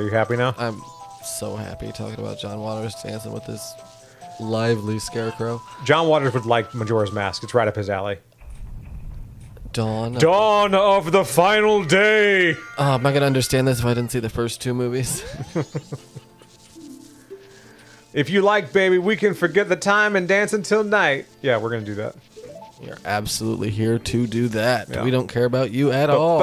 Are you happy now? I'm so happy talking about John Waters dancing with this lively scarecrow. John Waters would like Majora's Mask. It's right up his alley. Dawn. Dawn of the final day. Oh, am not gonna understand this if I didn't see the first two movies? If you like, baby, we can forget the time and dance until night. Yeah, we're gonna do that. You're absolutely here to do that. Yeah. We don't care about you at all.